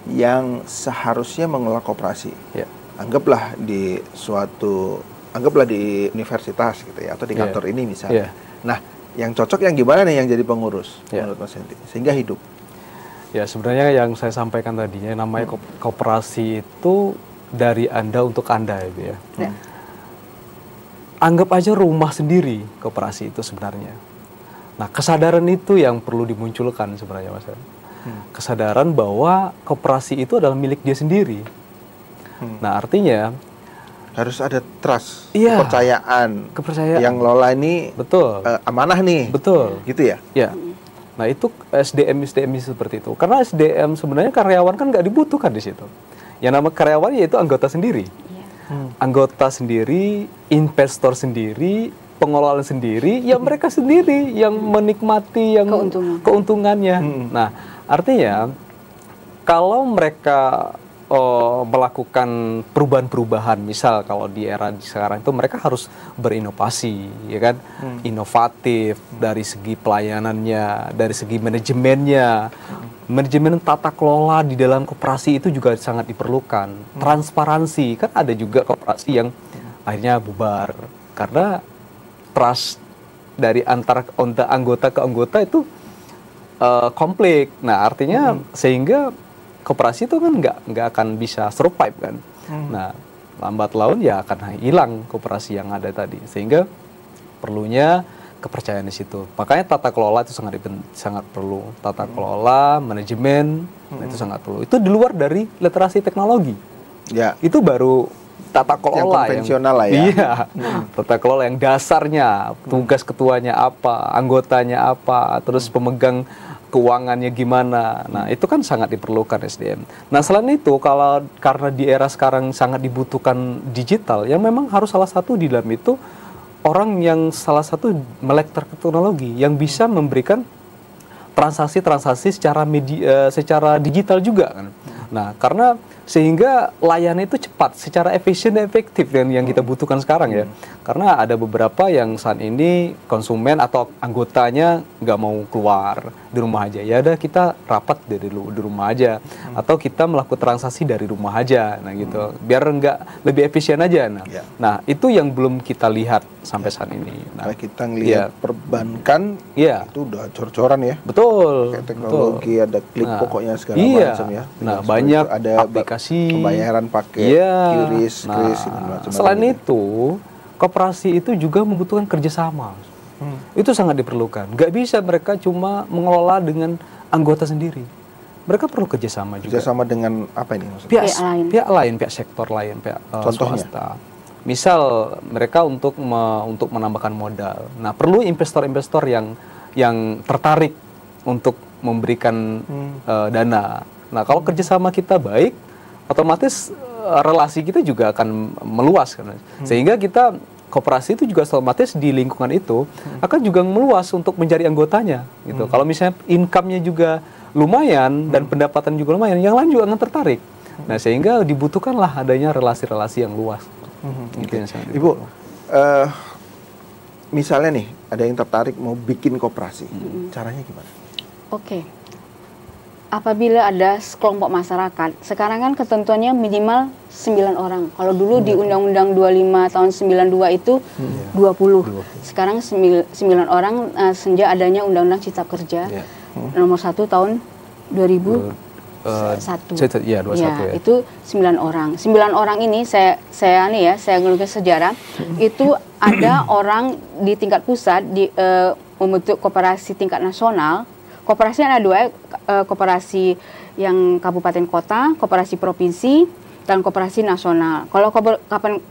Yang seharusnya mengelola kooperasi. Ya. Anggaplah di suatu, anggaplah di universitas gitu ya, atau di Iya. kantor ini misalnya. Iya. Nah, yang cocok yang gimana nih yang jadi pengurus Iya. menurut Mas Hendri? Sehingga hidup. Ya sebenarnya yang saya sampaikan tadinya namanya ko- kooperasi itu dari anda untuk anda gitu ya. Ya. Anggap aja rumah sendiri kooperasi itu sebenarnya. Nah kesadaran itu yang perlu dimunculkan sebenarnya mas. Kesadaran bahwa kooperasi itu adalah milik dia sendiri. Hmm. Nah artinya harus ada trust, Iya. kepercayaan. Kepercayaan. Yang lola ini betul, eh, amanah nih. betul. Gitu ya? Ya. Nah itu SDM SDM seperti itu. Karena SDM sebenarnya karyawan kan nggak dibutuhkan di situ. Yang nama karyawan yaitu anggota sendiri. Iya. Anggota sendiri, investor sendiri, pengelolaan sendiri, ya mereka sendiri yang menikmati yang Keuntungan. keuntungannya. Hmm. Nah artinya kalau mereka oh, melakukan perubahan-perubahan, misal kalau di era di sekarang itu mereka harus berinovasi, ya kan, inovatif dari segi pelayanannya, dari segi manajemennya, manajemen tata kelola di dalam koperasi itu juga sangat diperlukan, transparansi kan ada juga koperasi yang akhirnya bubar. Karena trust dari antara onta- anggota ke anggota itu eh, konflik. Nah, artinya sehingga koperasi itu kan nggak nggak akan bisa survive kan. Nah, lambat laun ya akan hilang koperasi yang ada tadi. Sehingga perlunya kepercayaan di situ. Makanya tata kelola itu sangat sangat perlu. Tata kelola, manajemen nah, itu sangat perlu. Itu di luar dari literasi teknologi. Ya. Itu baru tata kelola konvensional lah ya. Iya. Tata kelola yang dasarnya, tugas ketuanya apa, anggotanya apa, terus pemegang keuangannya gimana. Nah, itu kan sangat diperlukan SDM. Nah, selain itu kalau karena di era sekarang sangat dibutuhkan digital, yang memang harus salah satu di dalam itu orang yang salah satu melek teknologi yang bisa memberikan transaksi-transaksi secara media, secara digital juga kan. Nah, karena sehingga layanan itu cepat, secara efisien dan efektif yang yang kita butuhkan sekarang ya. Karena ada beberapa yang saat ini konsumen atau anggotanya nggak mau keluar di rumah aja. Ya udah kita rapat dari lu- di rumah aja, atau kita melakukan transaksi dari rumah aja. Nah gitu, biar nggak lebih efisien aja. Nah, Ya. nah itu yang belum kita lihat sampai saat ini. Nah, Kalau kita ngelihat iya. perbankan Iya. itu udah cor-coran ya. betul. Kayak teknologi ada klik Nah, pokoknya segala iya. macam ya. Nah, banyak ada aplikasi. pembayaran pakai Iya. QRIS, Nah, kris, macam-macam selain gitu. itu, koperasi itu juga membutuhkan kerjasama. Itu sangat diperlukan. Nggak bisa mereka cuma mengelola dengan anggota sendiri. Mereka perlu kerjasama juga. Kerjasama dengan apa ini maksudnya? Pihak, Pihak lain. pihak lain, pihak sektor lain, pihak uh, Contohnya? swasta. Misal mereka untuk me- untuk menambahkan modal. Nah, perlu investor-investor yang yang tertarik untuk memberikan uh, dana. Nah, kalau kerjasama kita baik, otomatis uh, relasi kita juga akan meluas kan. Sehingga kita koperasi itu juga otomatis di lingkungan itu akan juga meluas untuk mencari anggotanya gitu. Kalau misalnya income-nya juga lumayan dan pendapatan juga lumayan, yang lain juga akan tertarik. Nah, sehingga dibutuhkanlah adanya relasi-relasi yang luas. Gitu yang sangat Ibu, eh, misalnya nih ada yang tertarik mau bikin koperasi, caranya gimana? Oke. Apabila ada sekelompok masyarakat, sekarang kan ketentuannya minimal 9 orang. Kalau dulu di Undang-Undang 25 tahun 92 itu 20. Sekarang 9 orang eh, sejak adanya Undang-Undang Cipta Kerja Iya. nomor 1 tahun 2001. Eh, saya- iya, 21 ya. itu 9 orang. 9 orang ini saya saya nih ya, saya ngelukis sejarah. itu ada orang di tingkat pusat di eh, membentuk koperasi tingkat nasional. Koperasi ada dua, eh, koperasi yang kabupaten kota, koperasi provinsi, dan koperasi nasional. Kalau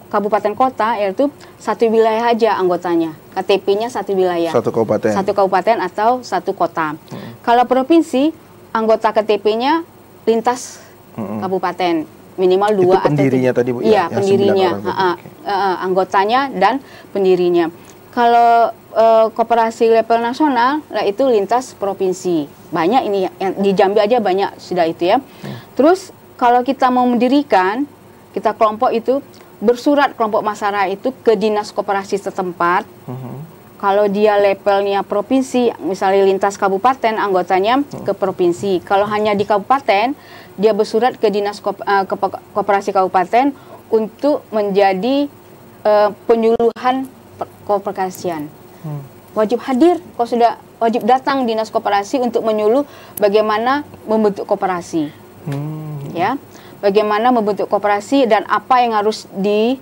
kabupaten kota yaitu satu wilayah aja anggotanya, KTP-nya satu wilayah Satu kabupaten. satu kabupaten atau satu kota. Kalau provinsi, anggota KTP-nya lintas kabupaten minimal dua Itu pendirinya tiga- tadi, Bu, ya? Iya, Yang pendirinya, orang anggotanya dan pendirinya. Kalau eh, koperasi level nasional, lah itu lintas provinsi. Banyak ini yang di Jambi aja banyak sudah itu ya. Terus kalau kita mau mendirikan, kita kelompok itu bersurat kelompok masyarakat itu ke dinas koperasi setempat. Kalau dia levelnya provinsi, misalnya lintas kabupaten, anggotanya ke provinsi. Kalau hanya di kabupaten, dia bersurat ke dinas kop- eh, kepe- koperasi kabupaten untuk menjadi eh, penyuluhan per- koperasian. Wajib hadir, kalau sudah wajib datang dinas koperasi untuk menyuluh bagaimana membentuk koperasi. Hmm. ya. Bagaimana membentuk koperasi dan apa yang harus di,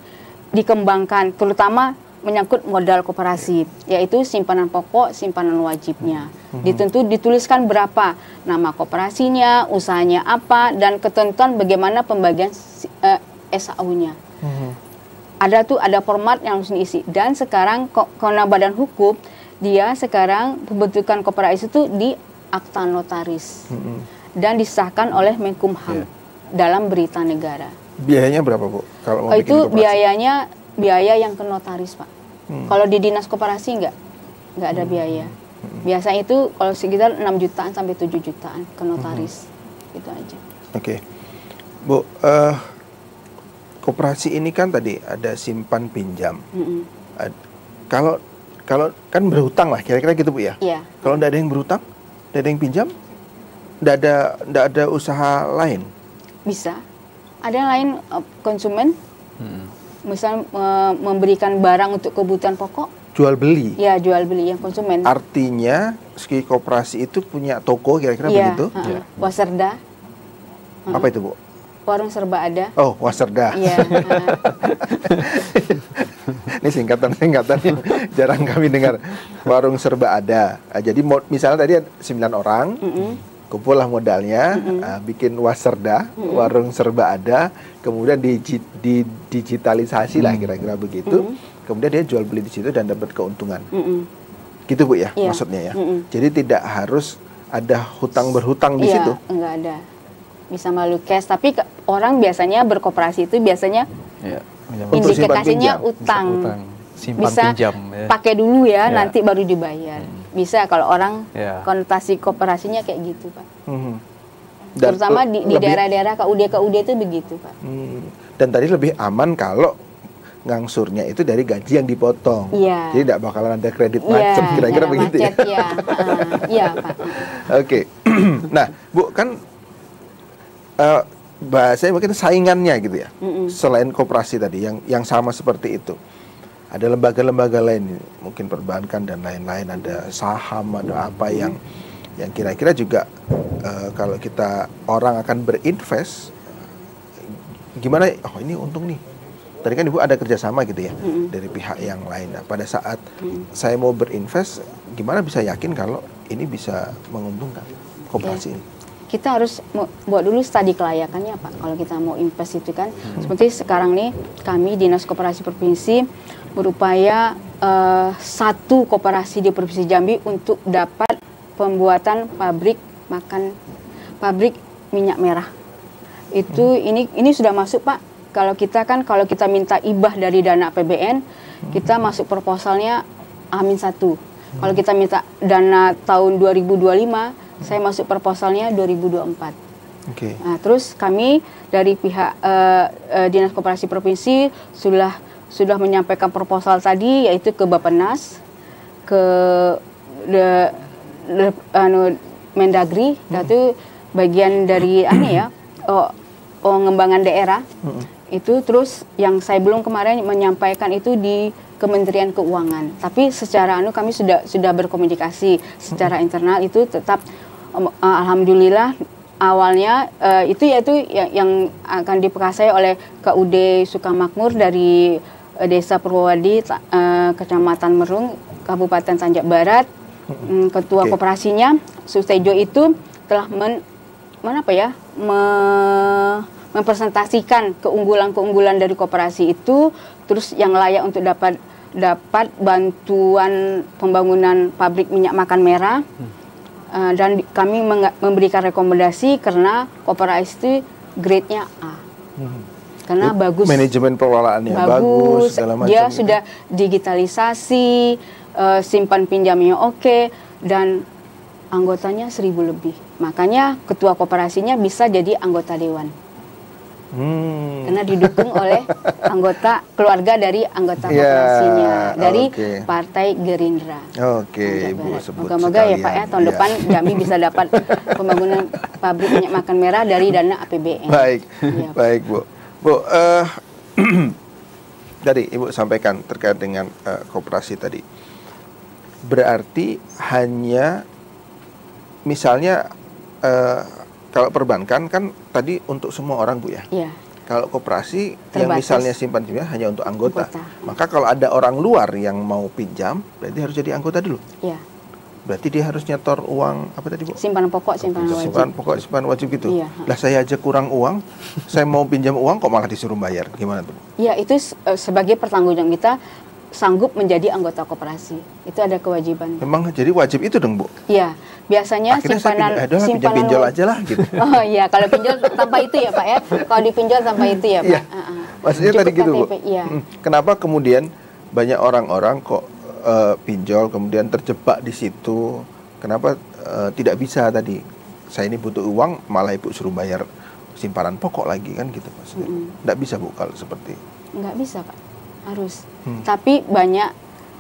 dikembangkan terutama menyangkut modal koperasi yaitu simpanan pokok simpanan wajibnya. Ditentu dituliskan berapa nama koperasinya usahanya apa dan ketentuan bagaimana pembagian si- eh, SAU-nya ada tuh ada format yang harus diisi dan sekarang karena badan hukum dia sekarang pembentukan koperasi itu di akta notaris dan disahkan oleh Menkumham Iya. dalam berita negara. Biayanya berapa bu? Kalau mau Oh, bikin itu koperasi? biayanya biaya yang ke notaris pak. Hmm. Kalau di dinas koperasi nggak nggak ada biaya. Biasanya itu kalau sekitar 6 jutaan sampai 7 jutaan ke notaris. Hmm. Itu aja. Oke, bu. eh, koperasi ini kan tadi ada simpan pinjam. Mm-mm. Ad- Kalau kalau kan berhutang lah, kira-kira gitu bu ya. Iya. Kalau tidak ada yang berhutang, tidak ada yang pinjam, tidak ada tidak ada usaha lain. Bisa. Ada yang lain eh, konsumen Mm-mm. misal eh, memberikan barang untuk kebutuhan pokok, Jual beli. ya jual beli yang konsumen. Artinya, ski koperasi itu punya toko, kira-kira Iya, begitu. heeh. Waserda, Apa itu bu? Warung serba ada. Oh, waserda. Iya. Ini singkatan-singkatan jarang kami dengar. Warung serba ada. Ah, jadi misalnya tadi ada 9 orang, kumpullah modalnya, ah, bikin waserda, warung serba ada, kemudian digi- di digitalisasi lah kira-kira begitu. Kemudian dia jual beli di situ dan dapat keuntungan. Mm-mm. Gitu Bu ya, Iya. maksudnya ya. Mm-mm. Jadi tidak harus ada hutang berhutang di Iya, situ. enggak ada. Bisa melalui cash, tapi ke- orang biasanya berkooperasi itu biasanya Ya. Indikasinya utang. Utang. Simpan Bisa pinjam. ya. pakai dulu ya, Ya. nanti baru dibayar. Bisa kalau orang Ya. konotasi kooperasinya kayak gitu, Pak. Mhm. Dan Terutama di, di daerah-daerah KUD KUD itu begitu, Pak. Hmm. Dan tadi lebih aman kalau ngangsurnya itu dari gaji yang dipotong. Iya. Jadi tidak bakalan ada kredit Iya, macet, kira-kira dalam begitu macet, ya. Iya. Iya, Pak. Oke. nah, Bu kan eh, bahasanya mungkin saingannya gitu ya. Mm-mm. Selain koperasi tadi yang yang sama seperti itu. Ada lembaga-lembaga lain mungkin perbankan dan lain-lain ada saham ada apa yang yang kira-kira juga eh, kalau kita orang akan berinvest gimana oh ini untung nih tadi kan ibu ada kerjasama gitu ya dari pihak yang lain. Nah, pada saat saya mau berinvest, gimana bisa yakin kalau ini bisa menguntungkan koperasi ini? Kita harus buat dulu studi kelayakannya Pak. Kalau kita mau invest itu kan, seperti sekarang nih kami Dinas Koperasi Provinsi berupaya eh, satu koperasi di Provinsi Jambi untuk dapat pembuatan pabrik makan pabrik minyak merah. Itu ini ini sudah masuk Pak. Kalau kita kan kalau kita minta ibah dari dana APBN, kita masuk proposalnya Amin satu. Kalau kita minta dana tahun 2025, saya masuk proposalnya 2024. Oke. Nah, terus kami dari pihak eh, eh, Dinas Koperasi Provinsi sudah sudah menyampaikan proposal tadi yaitu ke Bappenas, ke de, de- anu Mendagri, dan itu bagian dari anu ya, oh, pengembangan daerah. Itu terus yang saya belum kemarin menyampaikan itu di Kementerian Keuangan. Tapi secara anu kami sudah sudah berkomunikasi secara internal itu tetap uh, alhamdulillah awalnya eh, itu yaitu yang, yang akan diperkasai oleh KUD Sukamakmur dari eh, Desa Purwadi, eh, Kecamatan Merung, Kabupaten Tanjak Barat. Mm, Ketua Oke. koperasinya Sustejo itu telah men, men apa ya me- mempresentasikan keunggulan-keunggulan dari koperasi itu terus yang layak untuk dapat dapat bantuan pembangunan pabrik minyak makan merah Uh, dan kami memberikan rekomendasi karena koperasi itu grade-nya A karena bagus Manajemen pengelolaannya bagus, bagus, segala macam. dia gitu. sudah digitalisasi, eh, simpan pinjamnya oke, dan anggotanya seribu lebih. Makanya ketua koperasinya bisa jadi anggota dewan, Hmm. karena didukung oleh anggota keluarga dari anggota Ya, koperasinya dari oke. Partai Gerindra. Oke, Tanjak Ibu Moga-moga ya Pak ya tahun Iya. depan Jambi bisa dapat pembangunan pabrik minyak makan merah dari dana APBN. Baik, Iya. baik Bu. Bu, eh, tadi Ibu sampaikan terkait dengan eh, koperasi tadi. Berarti hanya misalnya eh, kalau perbankan kan tadi untuk semua orang Bu ya. Iya. Kalau koperasi yang misalnya simpan pinjam hanya untuk anggota. Anggota. Maka kalau ada orang luar yang mau pinjam, berarti harus jadi anggota dulu. Iya. Berarti dia harus nyetor uang apa tadi Bu? Simpanan pokok, simpanan wajib. Simpan pokok simpan wajib gitu. Iya. Lah saya aja kurang uang, saya mau pinjam uang kok malah disuruh bayar. Gimana tuh? Ya itu sebagai pertanggungjawaban kita sanggup menjadi anggota koperasi. Itu ada kewajiban. Memang jadi wajib itu dong, Bu. Iya, biasanya Akhirnya simpanan saya adalah pinjam pinjol aja lah gitu. Oh iya, kalau pinjol tanpa itu ya Pak ya. Kalau dipinjol tanpa itu ya Pak. Iya. Ah. Maksudnya Cukup tadi gitu, Bu. Iya. Mm. Kenapa kemudian banyak orang-orang kok eh, pinjol kemudian terjebak di situ? Kenapa eh, tidak bisa tadi? Saya ini butuh uang, malah Ibu suruh bayar simpanan pokok lagi kan gitu maksudnya. Tidak bisa, Bu, kalau seperti Nggak bisa Pak, harus. Hmm. Tapi banyak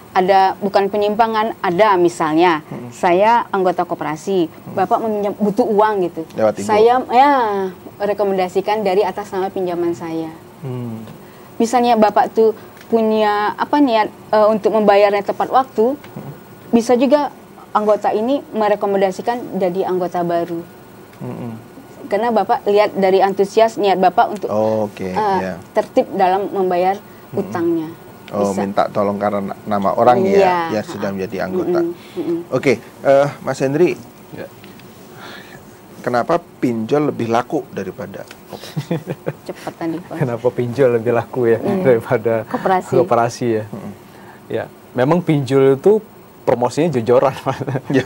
ada bukan penyimpangan, ada misalnya Hmm. saya anggota koperasi, Bapak meminjam butuh uang gitu. Lewat Ibu. Saya ya rekomendasikan dari atas nama pinjaman saya. Hmm. misalnya bapak tuh punya apa niat eh, untuk membayarnya tepat waktu, bisa juga anggota ini merekomendasikan jadi anggota baru. Mm-mm. Karena bapak lihat dari antusias niat bapak untuk Oke, eh, ya. tertib dalam membayar utangnya. Oh, Bisa. minta tolong karena nama orang Iya. ya yang sudah menjadi anggota. Mm-mm, mm-mm. Oke, eh, Mas Hendri, Ya. kenapa pinjol lebih laku daripada koperasi? Cepat tadi Pak. Kenapa pinjol lebih laku ya daripada Koperasi. koperasi ya? Ya, memang pinjol itu promosinya jojoran. Ya.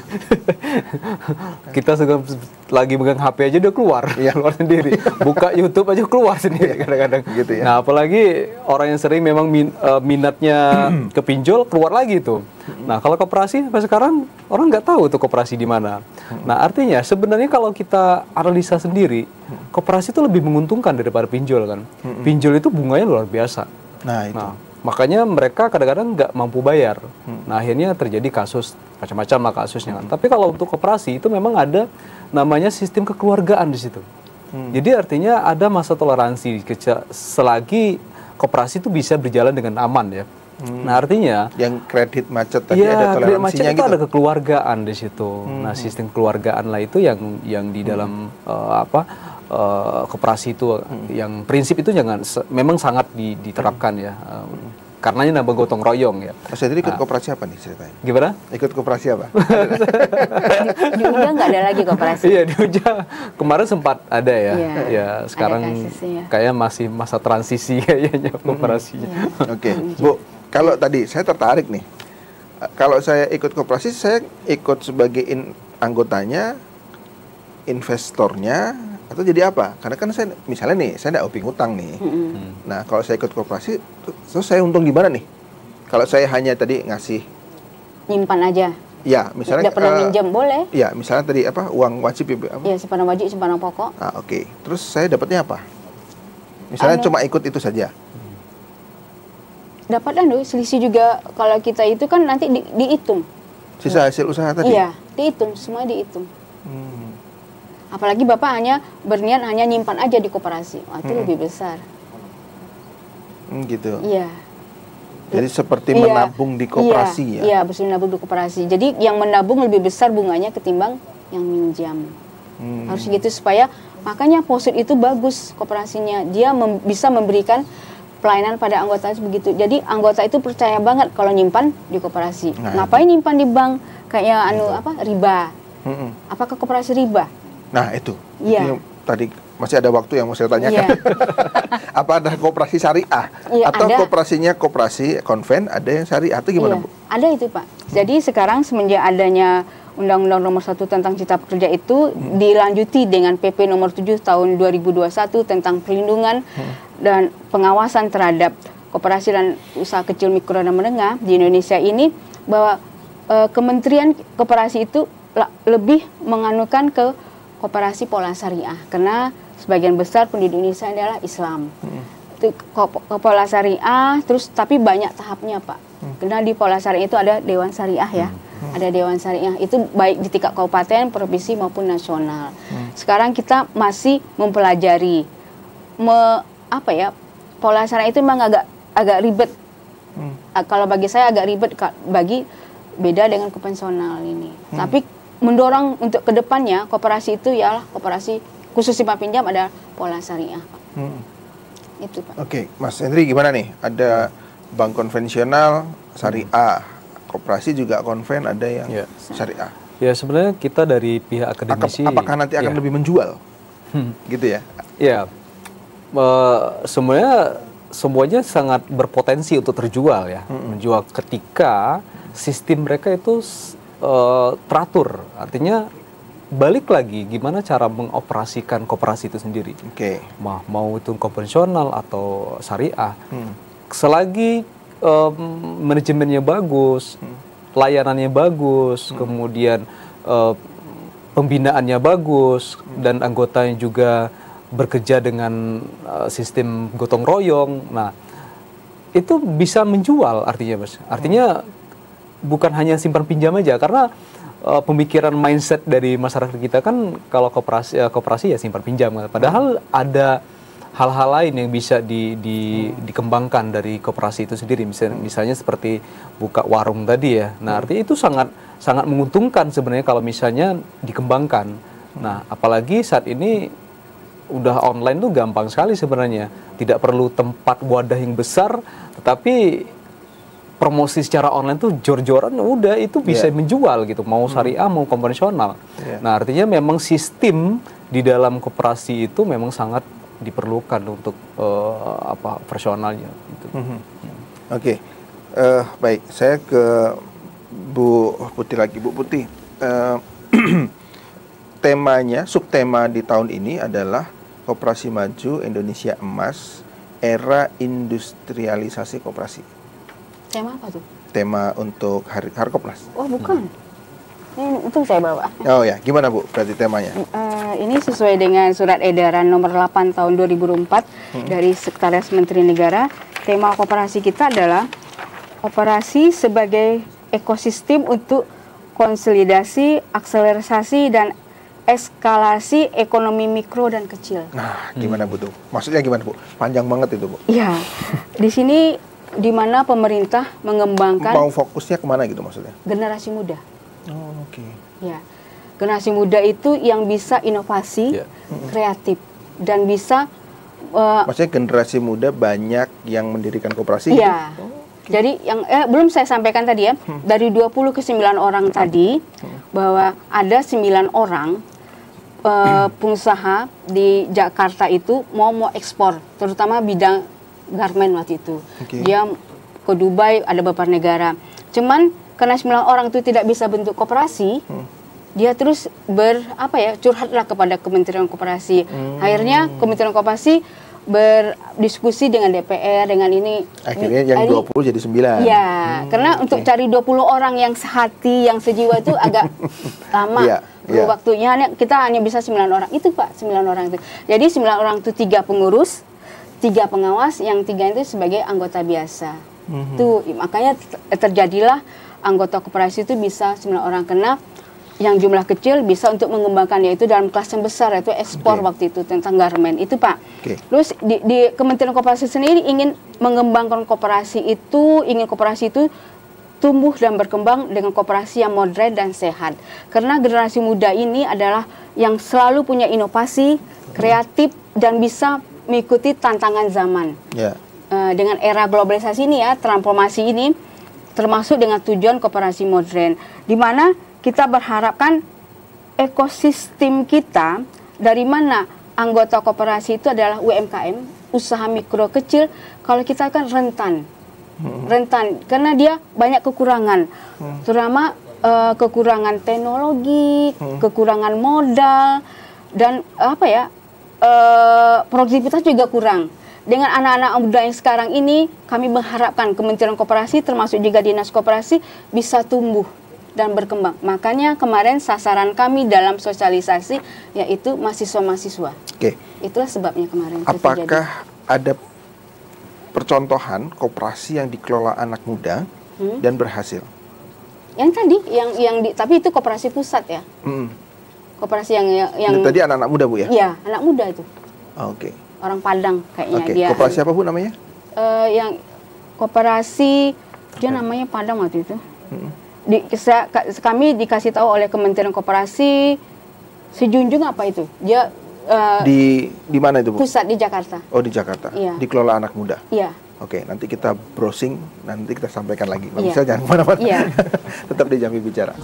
Kita suka lagi megang HP aja udah keluar, Iya. keluar sendiri. Buka YouTube aja keluar sendiri kadang-kadang. Gitu ya. Nah, apalagi orang yang sering memang min- eh, minatnya ke pinjol keluar lagi tuh. Nah, kalau koperasi sampai sekarang orang nggak tahu tuh koperasi di mana. Nah, artinya sebenarnya kalau kita analisa sendiri, koperasi itu lebih menguntungkan daripada pinjol kan. Pinjol itu bunganya luar biasa. Nah, itu. Nah, makanya mereka kadang-kadang nggak mampu bayar. Nah, akhirnya terjadi kasus macam-macam lah kasusnya kan. Tapi kalau untuk koperasi itu memang ada namanya sistem kekeluargaan di situ. Jadi artinya ada masa toleransi selagi koperasi itu bisa berjalan dengan aman ya. Nah, artinya yang kredit macet tadi ada Iya, kredit macet toleransinya itu gitu. ada kekeluargaan di situ. Nah, sistem kekeluargaan lah itu yang yang di dalam eh, apa uh, koperasi itu yang prinsip itu jangan memang sangat di- diterapkan ya. Uh, karenanya nama gotong royong ya. Mas Hendri ikut koperasi apa nih ceritanya? Gimana? Ikut koperasi apa? Di Uda nggak ada lagi koperasi. Iya di Uja kemarin sempat ada ya. Iya, ya sekarang kayak masih masa transisi kayaknya koperasinya. Oke, Bu. Kalau tadi saya tertarik nih. Eh, Kalau saya ikut koperasi, saya ikut sebagai in- anggotanya, investornya, atau jadi apa? Karena kan saya, misalnya nih, saya nggak hobi ngutang nih. Mm-mm. Nah, kalau saya ikut koperasi, terus saya untung di mana nih? Kalau saya hanya tadi ngasih, Nyimpan aja. ya misalnya, Tidak pernah eh, minjem boleh. ya misalnya tadi apa uang wajib ya, Bu, apa? Ya simpanan wajib, simpanan pokok. Ah, oke. Terus saya dapatnya apa? Misalnya Anu. cuma ikut itu saja. Dapat anu selisih juga kalau kita itu kan nanti di- dihitung. Sisa hasil usaha tadi. Iya, dihitung, semua dihitung. Hmm. Apalagi Bapak hanya berniat hanya nyimpan aja di koperasi. Wah, itu Mm-mm. lebih besar. Hmm, gitu. Iya. Jadi seperti Iya, menabung di koperasi iya, ya. Iya, betul menabung di koperasi. Jadi yang menabung lebih besar bunganya ketimbang yang minjam. Hmm. Harus gitu supaya makanya posit itu bagus koperasinya. Dia mem- bisa memberikan pelayanan pada anggota begitu. Jadi anggota itu percaya banget kalau nyimpan di koperasi. Nah, Ngapain nyimpan di bank kayak anu apa riba? Mm-mm. Apakah koperasi riba? Nah itu, Iya. itu yang tadi masih ada waktu yang mau saya tanyakan. Iya. Apa ada koperasi syariah Iya, atau ada. koperasinya koperasi konven ada yang syariah itu gimana Iya, bu? Ada itu Pak. Jadi sekarang semenjak adanya Undang-Undang Nomor 1 tentang Cipta Kerja itu Hmm. dilanjuti dengan PP Nomor 7 tahun 2021 tentang perlindungan Hmm. dan pengawasan terhadap koperasi dan usaha kecil mikro dan menengah di Indonesia ini bahwa eh, Kementerian Koperasi itu lebih menganukan ke koperasi pola syariah karena sebagian besar penduduk Indonesia adalah Islam. Itu ko- pola syariah terus tapi banyak tahapnya, Pak. Karena di pola syariah itu ada dewan syariah ya. Ada dewan syariah itu baik di tingkat kabupaten, provinsi maupun nasional. Sekarang kita masih mempelajari me, apa ya? Pola syariah itu memang agak agak ribet. Hmm. Kalau bagi saya agak ribet bagi beda dengan konvensional ini. Tapi mendorong untuk ke depannya koperasi itu ialah koperasi khusus simpan pinjam ada pola syariah, Pak. Hmm. Itu, Pak. Oke, Mas Hendri gimana nih? Ada bank konvensional syariah, koperasi juga konven ada yang Iya. syariah. Ya sebenarnya kita dari pihak Aka- akademisi. apakah nanti akan ya. lebih menjual? Hmm. Gitu ya? Ya, eh, semuanya semuanya sangat berpotensi untuk terjual ya, menjual ketika sistem mereka itu eh, teratur. Artinya balik lagi gimana cara mengoperasikan koperasi itu sendiri. Oke. Mau mau itu konvensional atau syariah. Hmm. Selagi em, manajemennya bagus, layanannya bagus, kemudian eh, pembinaannya bagus dan anggotanya juga bekerja dengan eh, sistem gotong royong. Nah, itu bisa menjual artinya, Mas. Artinya bukan hanya simpan pinjam aja karena eh, pemikiran mindset dari masyarakat kita kan kalau koperasi eh, koperasi ya simpan pinjam. Padahal ada hal-hal lain yang bisa di- di- dikembangkan dari koperasi itu sendiri. Misalnya, misalnya seperti buka warung tadi ya. Nah, artinya itu sangat sangat menguntungkan sebenarnya kalau misalnya dikembangkan. Nah, apalagi saat ini udah online tuh gampang sekali sebenarnya. Tidak perlu tempat wadah yang besar, tetapi promosi secara online tuh jor-joran udah itu bisa Iya. menjual gitu, mau syariah mau konvensional. Iya. Nah, artinya memang sistem di dalam koperasi itu memang sangat diperlukan untuk eh, apa personalnya gitu. Mhm. Oke, Eh, baik. Saya ke Bu Putih lagi, Bu Putih. eh, temanya, subtema di tahun ini adalah Koperasi Maju Indonesia Emas Era Industrialisasi Koperasi. Tema apa tuh? Tema untuk Hari Harkopnas. Oh, bukan. Ini itu saya bawa. Oh ya, gimana Bu? Berarti temanya? Eh, ini sesuai dengan surat edaran nomor 8 tahun 2004 dari Sekretaris Menteri Negara. Tema koperasi kita adalah operasi sebagai ekosistem untuk konsolidasi, akselerasi dan eskalasi ekonomi mikro dan kecil. Nah, gimana Bu tuh? Maksudnya gimana Bu? Panjang banget itu Bu. Iya, di sini di mana pemerintah mengembangkan Mau fokusnya ke mana gitu maksudnya? generasi muda. Oh, oke. Ya, generasi muda itu yang bisa inovasi, Ya. kreatif. dan bisa uh, Maksudnya generasi muda banyak yang mendirikan koperasi? Iya. gitu? Jadi yang eh, belum saya sampaikan tadi ya, dari 20 ke 9 orang tadi bahwa ada 9 orang eh, pengusaha di Jakarta itu mau mau ekspor, terutama bidang garment waktu itu. Oke. Dia ke Dubai ada beberapa negara. Cuman karena 9 orang itu tidak bisa bentuk koperasi, dia terus ber apa ya curhatlah kepada Kementerian Koperasi. Akhirnya Kementerian Koperasi berdiskusi dengan DPR dengan ini Akhirnya yang Akhirnya- 20 jadi 9. Ya, karena untuk cari 20 orang yang sehati, yang sejiwa itu agak lama. Iya, Perlu iya. waktunya hanya kita hanya bisa 9 orang. Itu Pak, 9 orang itu. Jadi 9 orang itu tiga pengurus, tiga pengawas, yang tiga itu sebagai anggota biasa. Mhm. Tuh, makanya ter- terjadilah anggota koperasi itu bisa 9 orang kena yang jumlah kecil bisa untuk mengembangkan yaitu dalam kelas yang besar yaitu ekspor Oke. waktu itu tentang garmen itu Pak. Oke. Terus di, di Kementerian Koperasi sendiri ingin mengembangkan koperasi itu, ingin koperasi itu tumbuh dan berkembang dengan koperasi yang modern dan sehat. Karena generasi muda ini adalah yang selalu punya inovasi, kreatif dan bisa mengikuti tantangan zaman. Ya. Eh, dengan era globalisasi ini ya, transformasi ini termasuk dengan tujuan koperasi modern di mana kita berharapkan ekosistem kita dari mana anggota koperasi itu adalah UMKM, usaha mikro kecil, kalau kita kan rentan. Rentan karena dia banyak kekurangan. Terutama eh, kekurangan teknologi, kekurangan modal dan apa ya? Eh, produktivitas juga kurang. Dengan anak-anak muda yang sekarang ini, kami mengharapkan Kementerian Koperasi termasuk juga Dinas Koperasi bisa tumbuh dan berkembang. Makanya kemarin sasaran kami dalam sosialisasi yaitu mahasiswa-mahasiswa. Oke. Itulah sebabnya kemarin. Apakah ada percontohan koperasi yang dikelola anak muda Hmm. dan berhasil? Yang tadi yang yang di, tapi itu koperasi pusat ya. Hmm. Koperasi yang yang, tadi anak-anak muda bu ya? Iya, anak muda itu. Oh, Oke. Orang Padang kayaknya Oke. dia. Koperasi apa bu namanya? Eh, yang koperasi dia namanya Padang waktu itu. Hmm. Di, saya- ka- kami dikasih tahu oleh Kementerian Koperasi Sejunjung apa itu? Dia eh, Di di mana itu bu? pusat di Jakarta. Oh di Jakarta. Iya. Dikelola anak muda. Iya. Oke, nanti kita browsing, nanti kita sampaikan lagi. Mbak Iya. Michelle jangan ke mana-mana. Iya. Tetap di Jambi Bicara.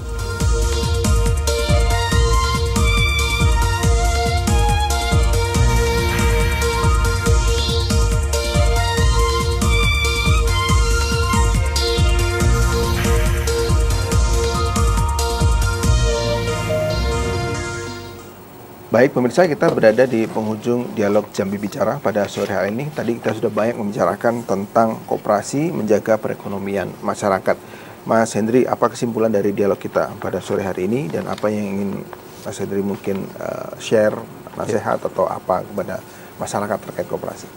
Baik pemirsa, kita berada di penghujung dialog Jambi Bicara pada sore hari ini. Tadi kita sudah banyak membicarakan tentang kooperasi menjaga perekonomian masyarakat. Mas Hendri, apa kesimpulan dari dialog kita pada sore hari ini dan apa yang ingin Mas Hendri mungkin eh, share nasihat atau apa kepada masyarakat terkait kooperasi?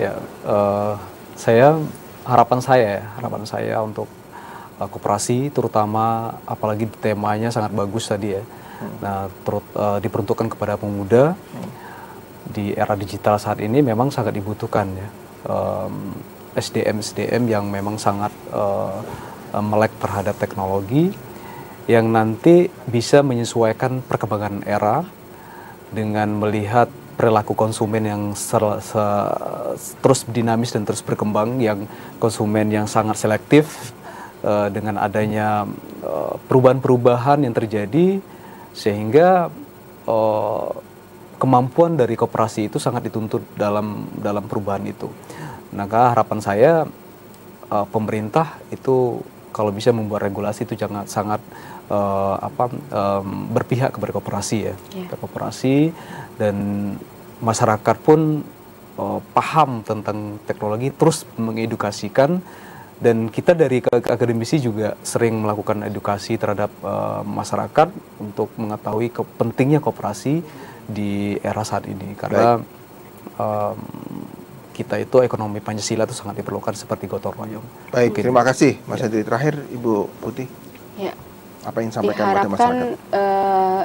Ya, eh, saya harapan saya, ya, harapan saya untuk eh, koperasi, terutama apalagi temanya sangat bagus tadi ya. Nah, terut, eh, diperuntukkan kepada pemuda di era digital saat ini memang sangat dibutuhkan ya. SDM SDM yang memang sangat eh, melek terhadap teknologi yang nanti bisa menyesuaikan perkembangan era dengan melihat perilaku konsumen yang terus dinamis dan terus berkembang, yang konsumen yang sangat selektif eh, dengan adanya perubahan-perubahan yang terjadi, sehingga eh, kemampuan dari koperasi itu sangat dituntut dalam dalam perubahan itu. Maka harapan saya eh, pemerintah itu kalau bisa membuat regulasi itu jangan sangat eh, apa em, berpihak kepada koperasi ya, Iya. ke koperasi dan masyarakat pun eh, paham tentang teknologi terus mengedukasikan dan kita dari akademisi juga sering melakukan edukasi terhadap eh, masyarakat untuk mengetahui ke- pentingnya koperasi di era saat ini karena em, kita itu ekonomi Pancasila itu sangat diperlukan seperti gotong royong. Baik, Mungkin. terima kasih Mas Hendri. Terakhir Ibu Putih, Ya. apa yang disampaikan kepada Diharapkan masyarakat? eh,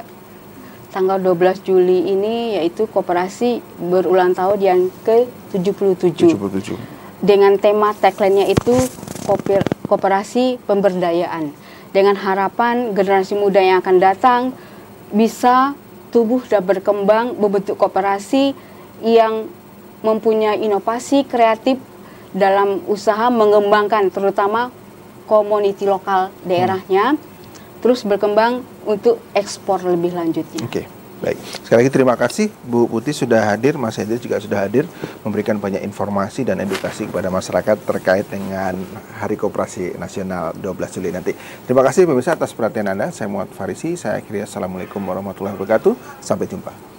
tanggal 12 Juli ini yaitu koperasi berulang tahun yang ke-77 77. Dengan tema tagline-nya itu koper- koperasi pemberdayaan dengan harapan generasi muda yang akan datang bisa tumbuh dan berkembang membentuk koperasi yang mempunyai inovasi kreatif dalam usaha mengembangkan terutama community lokal daerahnya, terus berkembang untuk ekspor lebih lanjutnya. Oke. Baik, sekali lagi terima kasih Bu Putih sudah hadir, Mas Hendri juga sudah hadir memberikan banyak informasi dan edukasi kepada masyarakat terkait dengan Hari Koperasi Nasional 12 Juli nanti. Terima kasih pemirsa atas perhatian Anda. Saya Muhammad Farisi, saya akhiri Assalamualaikum warahmatullahi wabarakatuh. Sampai jumpa.